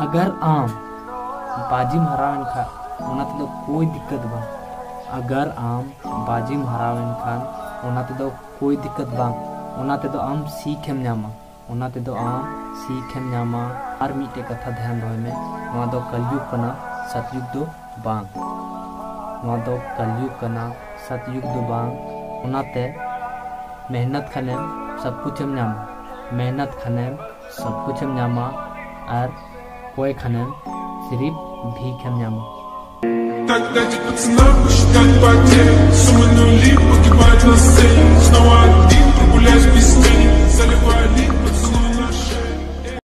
अगर आम, बाजी महारावन खान ओना तो कोई दिक्कत बा। अगर आम, बाजी महारावन खान ओना तो कोई दिक्कत बा। ओना तो आम सीखेम जामा ओना तो आम सीखेम जामा हर मीटे कथा ध्यान रहे में। वहाँ तो कलयुग कना सतयुग दो बांग। वहाँ तो कलयुग कना सतयुग दो बांग। ओना ते मेहनत खनेम सब कुछ हम जामा मेहनत खनेम सब कुछ हम जामा और Poekanen Srib Bhikamyam. Tak dać pod znowu sztan